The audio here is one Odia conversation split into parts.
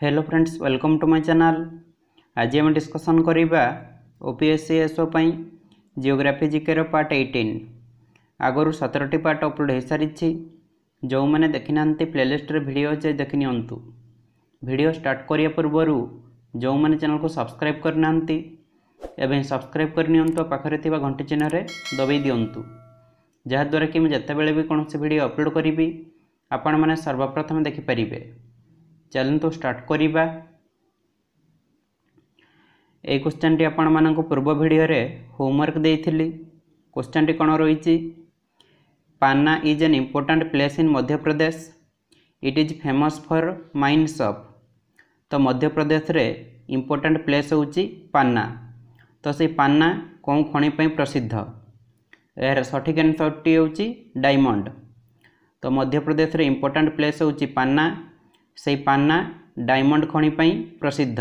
Hello friends welcome to my channel ଆଜି ଆମେ ଡିସ୍କସନ୍ କରିବା O P S C S O ପାଇଁ ଜିଓଗ୍ରାଫି ଜିକେର ପାର୍ଟ ଏଇଟିନ୍ ଆଗରୁ ସତରଟି ପାର୍ଟ ଅପଲୋଡ଼ ହୋଇସାରିଛି। ଯେଉଁମାନେ ଦେଖିନାହାନ୍ତି ପ୍ଲେଲିଷ୍ଟରେ ଭିଡ଼ିଓ ଅଛି ଦେଖି ନିଅନ୍ତୁ। ଭିଡ଼ିଓ ଷ୍ଟାର୍ଟ କରିବା ପୂର୍ବରୁ ଯେଉଁମାନେ ଚ୍ୟାନେଲକୁ ସବସ୍କ୍ରାଇବ୍ କରିନାହାନ୍ତି ଏବେ ସବସ୍କ୍ରାଇବ୍ କରିନିଅନ୍ତୁ ପାଖରେ ଥିବା ଘଣ୍ଟି ଚିହ୍ନରେ ଦବାଇ ଦିଅନ୍ତୁ। ଯାହାଦ୍ୱାରା କି ମୁଁ ଯେତେବେଳେ ବି କୌଣସି ଭିଡ଼ିଓ ଅପଲୋଡ଼ କରିବି ଆପଣମାନେ ସର୍ବପ୍ରଥମେ ଦେଖିପାରିବେ। ଚାଲନ୍ତୁ ଷ୍ଟାର୍ଟ କରିବା। ଏଇ କୋଶ୍ଚେନ୍ଟି ଆପଣମାନଙ୍କୁ ପୂର୍ବ ଭିଡ଼ିଓରେ ହୋମୱାର୍କ ଦେଇଥିଲି। କୋଶ୍ଚେନ୍ଟି କ'ଣ ରହିଛି? Panna is an important place in Madhya Pradesh. It is famous for mine ସପ୍ ତ ମଧ୍ୟପ୍ରଦେଶରେ ଇମ୍ପୋର୍ଟାଣ୍ଟ ପ୍ଲେସ୍ ହେଉଛି ପାନା। ତ ସେ ପାନା କେଉଁ ଖଣି ପାଇଁ ପ୍ରସିଦ୍ଧ? ଏହାର ସଠିକ୍ ଆନ୍ସରଟି ହେଉଛି ଡାଇମଣ୍ଡ ତ ମଧ୍ୟପ୍ରଦେଶରେ ଇମ୍ପୋର୍ଟାଣ୍ଟ ପ୍ଲେସ୍ ହେଉଛି ପାନା। ସେଇ ପାନା ଡାଇମଣ୍ଡ ଖଣି ପାଇଁ ପ୍ରସିଦ୍ଧ।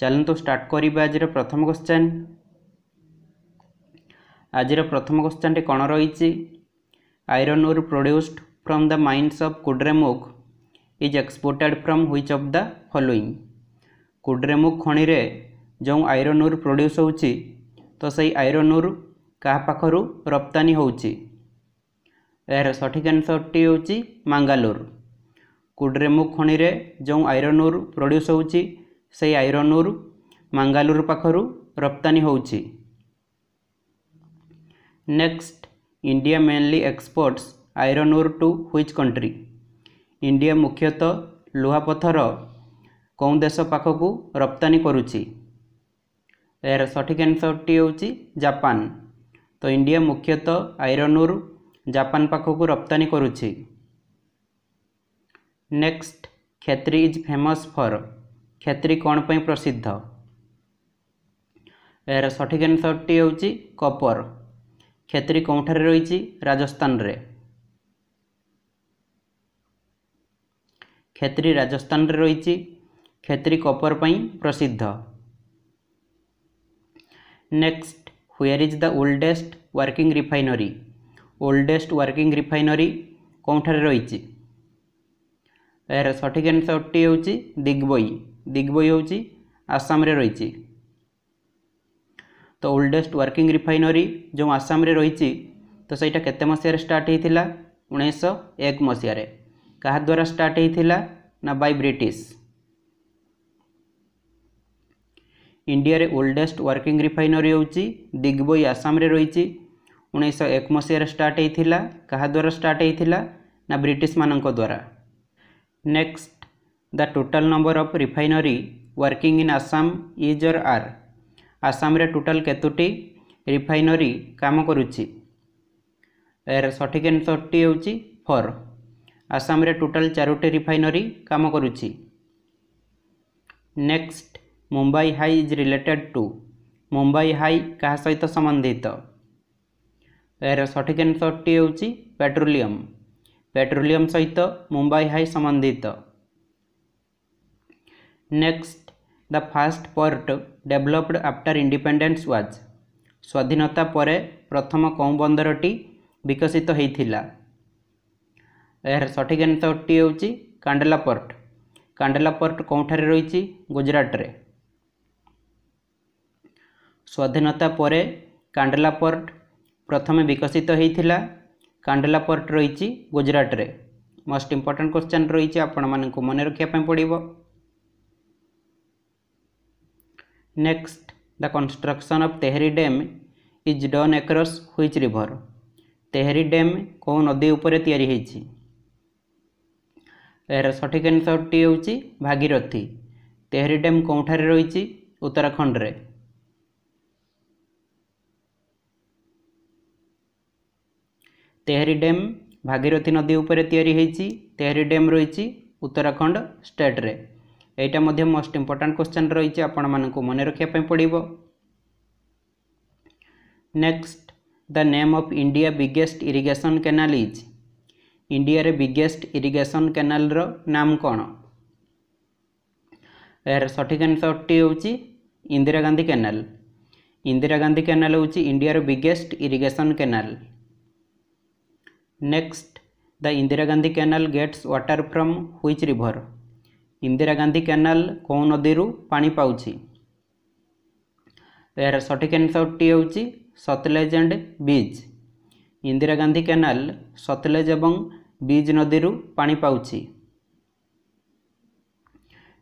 ଚାଲନ୍ତୁ ଷ୍ଟାର୍ଟ କରିବା ଆଜିର ପ୍ରଥମ କ୍ୱେଶ୍ଚନ୍ ଆଜିର ପ୍ରଥମ କ୍ୱେଶ୍ଚନ୍ଟି କ'ଣ ରହିଛି? Iron ore produced from the mines of Kudremukh is exported from which of the following Kudremukh ଖଣିରେ ଯେଉଁ ଆଇରନ୍ ଓର୍ ପ୍ରଡ୍ୟୁସ୍ ହେଉଛି ତ ସେଇ ଆଇରନ୍ ଓର୍ କାହା ପାଖରୁ ରପ୍ତାନି ହେଉଛି? ଏହାର ସଠିକ୍ ଆନ୍ସର୍ଟି ହେଉଛି ମାଙ୍ଗାଲୋର। କୁଡ୍ରେମୁଗ୍ ଖଣିରେ ଯେଉଁ ଆଇରନ୍ ଓର୍ ପ୍ରଡ୍ୟୁସ୍ ହେଉଛି ସେହି ଆଇରନ୍ ଓର୍ ମାଙ୍ଗାଲୋର ପାଖରୁ ରପ୍ତାନି ହେଉଛି। Next India mainly exports iron ore to which country India ମୁଖ୍ୟତଃ ଲୁହାପଥର କେଉଁ ଦେଶ ପାଖକୁ ରପ୍ତାନି କରୁଛି? ଏହାର ସଠିକ୍ ଆନ୍ସର୍ଟି ହେଉଛି ଜାପାନ। ତ ଇଣ୍ଡିଆ ମୁଖ୍ୟତଃ ଆଇରନ୍ ଓର୍ ଜାପାନ ପାଖକୁ ରପ୍ତାନି କରୁଛି। Next Khetri is famous for Khetri କ'ଣ ପାଇଁ ପ୍ରସିଦ୍ଧ? ଏହାର ସଠିକ୍ ଆନ୍ସର୍ଟି ହେଉଛି କପର। କ୍ଷେତ୍ରୀ କେଉଁଠାରେ ରହିଛି? ରାଜସ୍ଥାନରେ। କ୍ଷେତ୍ରୀ ରାଜସ୍ଥାନରେ ରହିଛି। କ୍ଷେତ୍ରୀ କପର ପାଇଁ ପ୍ରସିଦ୍ଧ। Next where is the oldest working refinery oldest working refinery କେଉଁଠାରେ ରହିଛି? ଏହାର ସଠିକ୍ ଆନ୍ସର୍ଟି ହେଉଛି ଦିଗ୍ବଇ। ଦିଗ୍ବଇ ହେଉଛି ଆସାମରେ ରହିଛି। ତ ଓଲ୍ଡେଷ୍ଟ ୱାର୍କିଂ ରିଫାଇନରୀ ଯେଉଁ ଆସାମରେ ରହିଛି ତ ସେଇଟା କେତେ ମସିହାରେ ଷ୍ଟାର୍ଟ ହେଇଥିଲା? ଉଣେଇଶହ ଏକ ମସିହାରେ। କାହା ଦ୍ୱାରା ଷ୍ଟାର୍ଟ ହେଇଥିଲା ନା ବାଇ ବ୍ରିଟିଶ ଇଣ୍ଡିଆରେ ଓଲ୍ଡେଷ୍ଟ ୱାର୍କିଂ ରିଫାଇନରୀ ହେଉଛି ଦିଗ୍ବଇ ଆସାମରେ ରହିଛି। ଉଣେଇଶହ ଏକ ମସିହାରେ ଷ୍ଟାର୍ଟ ହେଇଥିଲା। କାହା ଦ୍ୱାରା ଷ୍ଟାର୍ଟ ହେଇଥିଲା? ନା ବ୍ରିଟିଶମାନଙ୍କ ଦ୍ୱାରା next the total number of refinery working in Assam is or are ଆସାମରେ ଟୋଟାଲ୍ କେତୋଟି ରିଫାଇନରୀ କାମ କରୁଛି ଏହାର ସଠିକ୍ ଆନ୍ସର୍ଟି ହେଉଛି ଫର୍ ଆସାମରେ ଟୋଟାଲ୍ ଚାରୋଟି ରିଫାଇନରୀ କାମ କରୁଛି next Mumbai High is related to Mumbai High କାହା ସହିତ ସମ୍ବନ୍ଧିତ ଏହାର ସଠିକ୍ ଆନ୍ସର୍ଟି ହେଉଛି ପେଟ୍ରୋଲିୟମ୍ ପେଟ୍ରୋଲିୟମ୍ ସହିତ ମୁମ୍ବାଇ ହାଇ ସମ୍ବନ୍ଧିତ। Next the first port developed after independence was ସ୍ୱାଧୀନତା ପରେ ପ୍ରଥମ କେଉଁ ବନ୍ଦରଟି ବିକଶିତ ହୋଇଥିଲା। ଏହାର ସଠିକ୍ ଆନ୍ସର୍ଟି ହେଉଛି କାଣ୍ଡେଲା ପୋର୍ଟ। କାଣ୍ଡେଲା ପୋର୍ଟ କେଉଁଠାରେ ରହିଛି? ଗୁଜରାଟରେ। ସ୍ୱାଧୀନତା ପରେ କାଣ୍ଡେଲା ପୋର୍ଟ ପ୍ରଥମେ ବିକଶିତ ହୋଇଥିଲା କାଣ୍ଡେଲା ପୋର୍ଟ ରହିଛି ଗୁଜରାଟରେ। ମୋଷ୍ଟ ଇମ୍ପୋର୍ଟାଣ୍ଟ କ୍ୱେଶ୍ଚନ୍ ରହିଛି ଆପଣମାନଙ୍କୁ ମନେ ରଖିବା ପାଇଁ ପଡ଼ିବ। Next the construction of Tehri dam is done across which river Tehri dam କେଉଁ ନଦୀ ଉପରେ ତିଆରି ହୋଇଛି? ଏହାର ସଠିକ୍ ଆନ୍ସର୍ଟି ହେଉଛି ଭାଗୀରଥୀ। ତେହେରି ଡ୍ୟାମ୍ କେଉଁଠାରେ ରହିଛି? ଉତ୍ତରାଖଣ୍ଡରେ। ତେହେରୀ ଡ୍ୟାମ୍ ଭାଗୀରଥୀ ନଦୀ ଉପରେ ତିଆରି ହୋଇଛି। ତେହେରୀ ଡ୍ୟାମ୍ ରହିଛି ଉତ୍ତରାଖଣ୍ଡ ଷ୍ଟେଟ୍ରେ। ଏଇଟା ମଧ୍ୟ ମୋଷ୍ଟ ଇମ୍ପୋର୍ଟାଣ୍ଟ କ୍ୱେଶ୍ଚନ୍ ରହିଛି ଆପଣମାନଙ୍କୁ ମନେ ରଖିବା ପାଇଁ ପଡ଼ିବ। Next the name of India biggest irrigation canal is ଇଣ୍ଡିଆରେ ବିଗେଷ୍ଟ ଇରିଗେସନ୍ କେନାଲର ନାମ କ'ଣ? ଏହାର ସଠିକ୍ ଆନ୍ସର୍ଟି ହେଉଛି ଇନ୍ଦିରା ଗାନ୍ଧୀ କେନାଲ ଇନ୍ଦିରା ଗାନ୍ଧୀ କେନାଲ ହେଉଛି ଇଣ୍ଡିଆର biggest irrigation canal next the Indira Gandhi canal gets water from which river Indira Gandhi canal କେଉଁ ନଦୀରୁ ପାଣି ପାଉଛି? ଏହାର ସଠିକ୍ ଆନ୍ସରଟି ହେଉଛି ସତଲେଜ ଆଣ୍ଡ ବିଜ୍ ଇନ୍ଦିରା ଗାନ୍ଧୀ କ୍ୟାନାଲ ସତଲେଜ ଏବଂ ବିଜ୍ ନଦୀରୁ ପାଣି ପାଉଛି।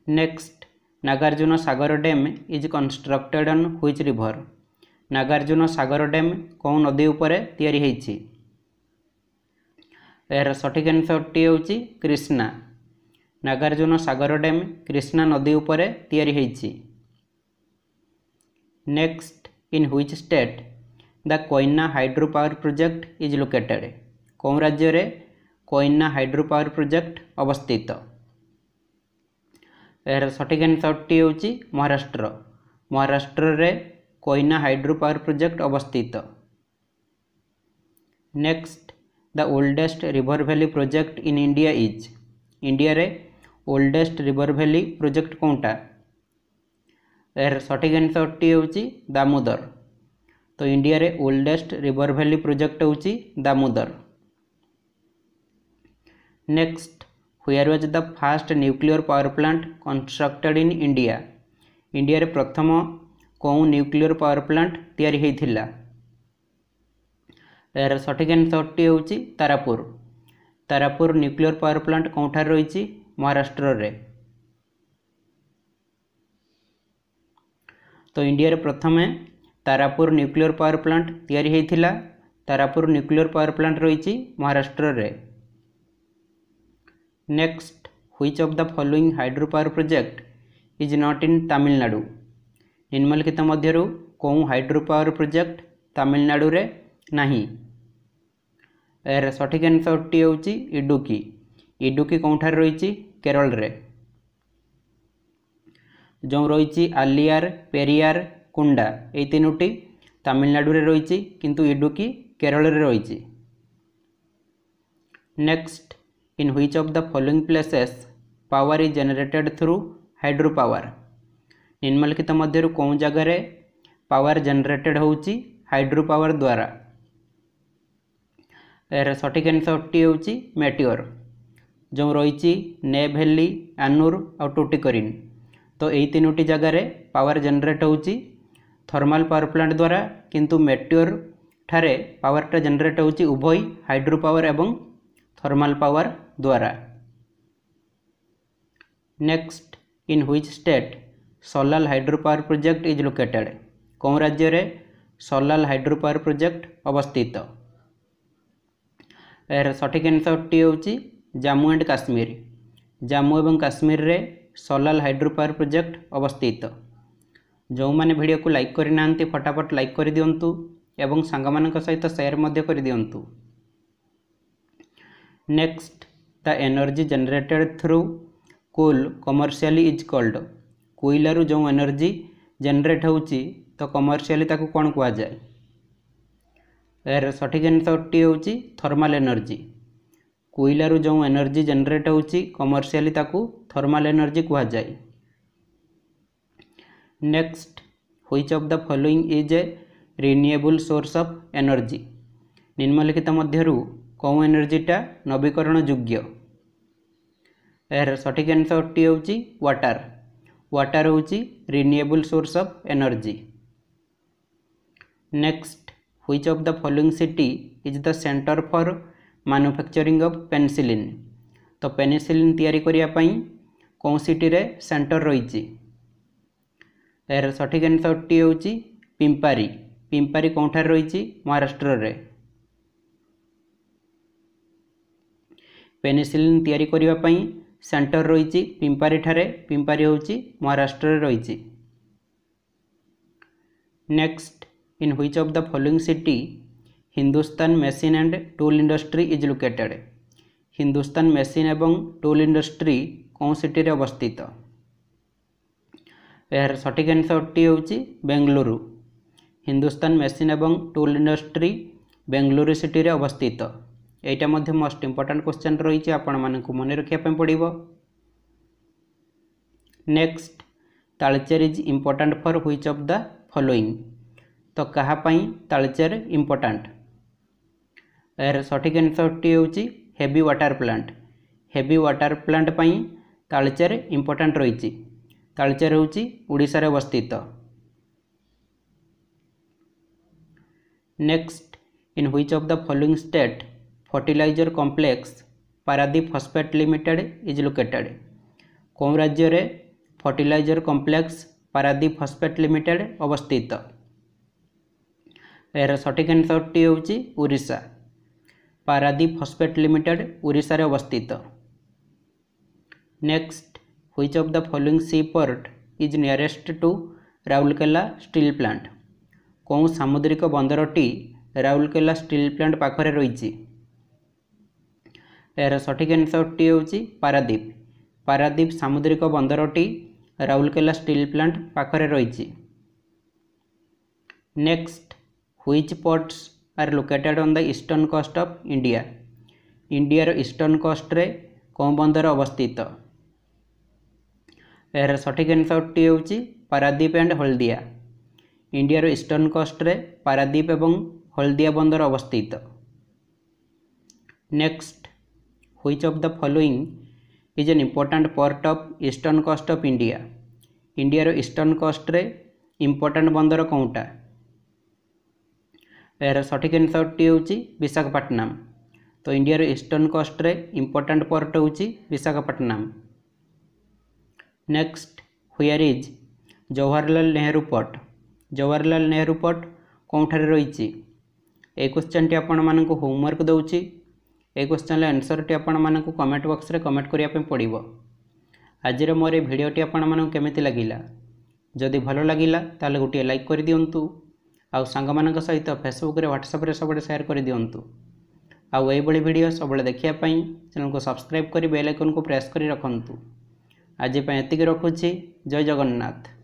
Next Nagarjuna Sagar dam is constructed on which river Nagarjuna Sagar dam କେଉଁ ନଦୀ ଉପରେ ତିଆରି ହୋଇଛି? ଏହାର ସଠିକ୍ ଆନ୍ସରଟି ହେଉଛି କ୍ରିଷ୍ଣା। ନାଗାର୍ଜୁନ ସାଗର ଡ୍ୟାମ୍ କ୍ରିଷ୍ଣା ନଦୀ ଉପରେ ତିଆରି ହୋଇଛି। Next in which state the Koyna hydro power project is located. କେଉଁ ରାଜ୍ୟରେ କୋଇନା ହାଇଡ୍ରୋ ପାୱାର ପ୍ରୋଜେକ୍ଟ ଅବସ୍ଥିତ? ଏହାର ସଠିକ୍ ଆନ୍ସରଟି ହେଉଛି ମହାରାଷ୍ଟ୍ର। ମହାରାଷ୍ଟ୍ରରେ କୋଇନା ହାଇଡ୍ରୋ ପାୱାର ପ୍ରୋଜେକ୍ଟ ଅବସ୍ଥିତ। Next the oldest river valley project in India is ଇଣ୍ଡିଆରେ ଓଲ୍ଡେଷ୍ଟ ରିଭର ଭ୍ୟାଲି ପ୍ରୋଜେକ୍ଟ କେଉଁଟା ଏହାର ସଠିକ୍ ଆନ୍ସରଟି ହେଉଛି ଦାମୋଦର ତ ଇଣ୍ଡିଆରେ ଓଲ୍ଡେଷ୍ଟ ରିଭର ଭ୍ୟାଲି ପ୍ରୋଜେକ୍ଟ ହେଉଛି Damodar next where was the first nuclear power plant constructed in India ଇଣ୍ଡିଆରେ ପ୍ରଥମ କେଉଁ ନ୍ୟୁକ୍ଲିୟର ପାୱାର ପ୍ଲାଣ୍ଟ ତିଆରି ହୋଇଥିଲା ଏହାର ସଠିକ୍ ଆନ୍ସରଟି ହେଉଛି Tarapur Tarapur nuclear power plant କେଉଁଠାରେ ରହିଛି ମହାରାଷ୍ଟ୍ରରେ ତ ଇଣ୍ଡିଆରେ ପ୍ରଥମେ ତାରାପୁର ନ୍ୟୁକ୍ଲିୟର ପାୱାର ପ୍ଲାଣ୍ଟ ତିଆରି ହୋଇଥିଲା। ତାରାପୁର ନ୍ୟୁକ୍ଲିୟର ପାୱାର ପ୍ଲାଣ୍ଟ ରହିଛି ମହାରାଷ୍ଟ୍ରରେ। Next which of the following hydro power project is not in Tamil Nadu ନିମ୍ନଲିଖିତ ମଧ୍ୟରୁ କେଉଁ ହାଇଡ୍ରୋ ପାୱାର ପ୍ରୋଜେକ୍ଟ ତାମିଲନାଡ଼ୁରେ ନାହିଁ। ଏହାର ସଠିକ୍ ଆନ୍ସରଟି ହେଉଛି ଇଡୁକି। ଇଡୁକି କେଉଁଠାରେ ରହିଛି? କେରଳରେ। ଯେଉଁ ରହିଛି ଆଲିଆର ପେରିୟାର କୁଣ୍ଡା ଏହି ତିନୋଟି ତାମିଲନାଡ଼ୁରେ ରହିଛି କିନ୍ତୁ ଇଡୁକି କେରଳରେ ରହିଛି। Next in which of the following places power is generated through hydro power. ନିମ୍ନଲିଖିତ ମଧ୍ୟରୁ କେଉଁ ଜାଗାରେ ପାୱାର ଜେନେରେଟେଡ୍ ହେଉଛି? ହାଇଡ୍ରୋ ପାୱାର ଦ୍ୱାରା ଏହାର ସଠିକ୍ ଆନ୍ସରଟି ହେଉଛି ମେଟିଓର ଯେଉଁ ରହିଛି ନେ ଭ୍ୟାଲି ଆନୁର ଆଉ ଟୁଟିକରିନ୍। ତ ଏହି ତିନୋଟି ଜାଗାରେ ପାୱାର ଜେନେରେଟ୍ ହେଉଛି ଥର୍ମାଲ ପାୱାର ପ୍ଲାଣ୍ଟ ଦ୍ୱାରା କିନ୍ତୁ ମେଟିଓର ଠାରେ ପାୱାରଟା ଜେନେରେଟ୍ ହେଉଛି ଉଭୟ ହାଇଡ୍ରୋ ପାୱାର ଏବଂ ଥର୍ମାଲ ପାୱାର ଦ୍ୱାରା next in which state Salal hydro power project is located କେଉଁ ରାଜ୍ୟରେ ସଲାଲ ହାଇଡ୍ରୋ ପାୱାର ପ୍ରୋଜେକ୍ଟ ଅବସ୍ଥିତ? ଏହାର ସଠିକ୍ ଆନ୍ସରଟି ହେଉଛି ଜାମ୍ମୁ ଆଣ୍ଡ କାଶ୍ମୀର ଜାମ୍ମୁ ଏବଂ କାଶ୍ମୀରରେ ସଲାଲ ହାଇଡ୍ରୋ ପାୱାର ପ୍ରୋଜେକ୍ଟ ଅବସ୍ଥିତ ଯେଉଁମାନେ ଭିଡ଼ିଓକୁ ଲାଇକ୍ କରିନାହାନ୍ତି ଫଟାଫଟ ଲାଇକ୍ କରିଦିଅନ୍ତୁ ଏବଂ ସାଙ୍ଗମାନଙ୍କ ସହିତ ସେୟାର ମଧ୍ୟ କରିଦିଅନ୍ତୁ next the energy generated through coal commercially is called କୋଇଲାରୁ ଯେଉଁ ଏନର୍ଜି ଜେନେରେଟ୍ ହେଉଛି ତ କମର୍ସିଆଲି ତାକୁ କ'ଣ କୁହାଯାଏ? ଏହାର ସଠିକ୍ ଆନ୍ସରଟି ହେଉଛି ଥର୍ମାଲ ଏନର୍ଜି କୋଇଲାରୁ ଯେଉଁ ଏନର୍ଜି ଜେନେରେଟ୍ ହେଉଛି କମର୍ସିଆଲି ତାକୁ ଥର୍ମାଲ ଏନର୍ଜି କୁହାଯାଏ। Next which of the following is a renewable source of energy ନିମ୍ନଲିଖିତ ମଧ୍ୟରୁ କେଉଁ ଏନର୍ଜିଟା ନବୀକରଣ ଯୋଗ୍ୟ? ଏହାର ସଠିକ୍ ଆନ୍ସରଟି ହେଉଛି ୱାଟାର ୱାଟାର ହେଉଛି renewable source of energy next which of the following city is the center for manufacturing of penicillin? ତ ପେନିସିଲିନ୍ ତିଆରି କରିବା ପାଇଁ କେଉଁ ସିଟିରେ ସେଣ୍ଟର ରହିଛି? ଏହାର ସଠିକ୍ ଆନ୍ସରଟି ହେଉଛି ପିମ୍ପାରି। ପିମ୍ପାରି କେଉଁଠାରେ ରହିଛି? ମହାରାଷ୍ଟ୍ରରେ। ପେନିସିଲିନ୍ ତିଆରି କରିବା ପାଇଁ ସେଣ୍ଟର ରହିଛି ପିମ୍ପାରିଠାରେ। ପିମ୍ପାରି ହେଉଛି ମହାରାଷ୍ଟ୍ରରେ ରହିଛି। Next in which of the following city Hindustan machine and tool industry is located? Hindustan machine ଏବଂ ଟୁଲ୍ ଇଣ୍ଡଷ୍ଟ୍ରି କେଉଁ ସିଟିରେ ଅବସ୍ଥିତ ଏହାର ସଠିକ୍ ଆନ୍ସରଟି ହେଉଛି ବେଙ୍ଗଲୁରୁ ହିନ୍ଦୁସ୍ତାନ ମେସିନ୍ ଏବଂ ଟୁଲ୍ ଇଣ୍ଡଷ୍ଟ୍ରି ବେଙ୍ଗଲୁରୁ ସିଟିରେ ଅବସ୍ଥିତ ଏଇଟା ମଧ୍ୟ ମୋଷ୍ଟ ଇମ୍ପୋର୍ଟାଣ୍ଟ କ୍ୱେଶ୍ଚନ୍ ରହିଛି ଆପଣମାନଙ୍କୁ ମନେ ରଖିବା ପାଇଁ ପଡ଼ିବ next Talcher is important for which of the following ତ କାହା ପାଇଁ ତାଳଚେର ଇମ୍ପୋର୍ଟାଣ୍ଟ ଏହାର ସଠିକ୍ ଆନ୍ସରଟି ହେଉଛି heavy water plant heavy water plant ପାଇଁ ତାଳଚେର ଇମ୍ପୋର୍ଟାଣ୍ଟ ରହିଛି। ତାଳଚେର ହେଉଛି ଓଡ଼ିଶାରେ ଅବସ୍ଥିତ। Next in which of the following state fertiliser complex Paradip phosphate limited is located କେଉଁ ରାଜ୍ୟରେ fertiliser complex Paradip phosphate limited ଅବସ୍ଥିତ? ଏହାର ସଠିକ୍ ଆନ୍ସରଟି ହେଉଛି ଓଡ଼ିଶା। ପାରାଦୀପ ଫସ୍ଫେଟ୍ ଲିମିଟେଡ୍ ଓଡ଼ିଶାରେ ଅବସ୍ଥିତ। Next which of the following sea port is nearest to Rourkela steel plant କେଉଁ ସାମୁଦ୍ରିକ ବନ୍ଦରଟି ରାଉରକେଲା ଷ୍ଟିଲ୍ ପ୍ଲାଣ୍ଟ ପାଖରେ ରହିଛି? ଏହାର ସଠିକ୍ ଆନ୍ସରଟି ହେଉଛି ପାରାଦୀପ। ପାରାଦୀପ ସାମୁଦ୍ରିକ ବନ୍ଦରଟି ରାଉରକେଲା ଷ୍ଟିଲ୍ ପ୍ଲାଣ୍ଟ ପାଖରେ ରହିଛି। Next which ports are located on the eastern coast of India ଇଣ୍ଡିଆର ଇଷ୍ଟର୍ଣ୍ଣ କୋଷ୍ଟରେ କେଉଁ ବନ୍ଦର ଅବସ୍ଥିତ। ଏହାର ସଠିକ୍ ଆନ୍ସରଟି ହେଉଛି ପାରାଦୀପ ଆଣ୍ଡ ହଳଦିଆ। ଇଣ୍ଡିଆର ଇଷ୍ଟର୍ଣ୍ଣ କୋଷ୍ଟରେ ପାରାଦୀପ ଏବଂ ହଳଦିଆ ବନ୍ଦର ଅବସ୍ଥିତ। Next which of the following is an important port of eastern coast of India ଇଣ୍ଡିଆର ଇଷ୍ଟର୍ଣ୍ଣ କୋଷ୍ଟରେ ଇମ୍ପୋର୍ଟାଣ୍ଟ ବନ୍ଦର କେଉଁଟା? ଏହାର ସଠିକ୍ ଆନ୍ସରଟି ହେଉଛି ବିଶାଖାପାଟନାମ ତ ଇଣ୍ଡିଆର ଇଷ୍ଟର୍ଣ୍ଣ କୋଷ୍ଟରେ ଇମ୍ପୋର୍ଟାଣ୍ଟ ପୋର୍ଟ ହେଉଛି Visakhapatnam next where is Jawaharlal Nehru port Jawaharlal Nehru port କେଉଁଠାରେ ରହିଛି এই କ୍ୱେଶ୍ଚନ୍ଟି ଆପଣମାନଙ୍କୁ ହୋମୱାର୍କ ଦେଉଛି এই କ୍ୱେଶ୍ଚନ୍ର ଆନ୍ସର୍ଟି ଆପଣମାନଙ୍କୁ କମେଣ୍ଟ ବକ୍ସରେ କମେଣ୍ଟ କରିବା ପାଇଁ ପଡ଼ିବ ଆଜିର ମୋର এই ଭିଡ଼ିଓଟି ଆପଣମାନଙ୍କୁ କେମିତି ଲାଗିଲା ଯଦି ଭଲ ଲାଗିଲା ତାହେଲେ ଗୋଟିଏ ଲାଇକ୍ କରିଦିଅନ୍ତୁ ଆଉ ସାଙ୍ଗମାନଙ୍କ ସହିତ ଫେସବୁକ୍ରେ ହ୍ୱାଟ୍ସଆପ୍ରେ ସବୁବେଳେ ସେୟାର କରିଦିଅନ୍ତୁ ଆଉ ଏଇଭଳି ଭିଡ଼ିଓ ସବୁବେଳେ ଦେଖିବା ପାଇଁ ଚ୍ୟାନେଲକୁ ସବସ୍କ୍ରାଇବ୍ କରି ବେଲ୍ ଆଇକନ୍କୁ ପ୍ରେସ୍ କରି ରଖନ୍ତୁ। ଆଜି ପାଇଁ ଏତିକି ରଖୁଛି। ଜୟ ଜଗନ୍ନାଥ।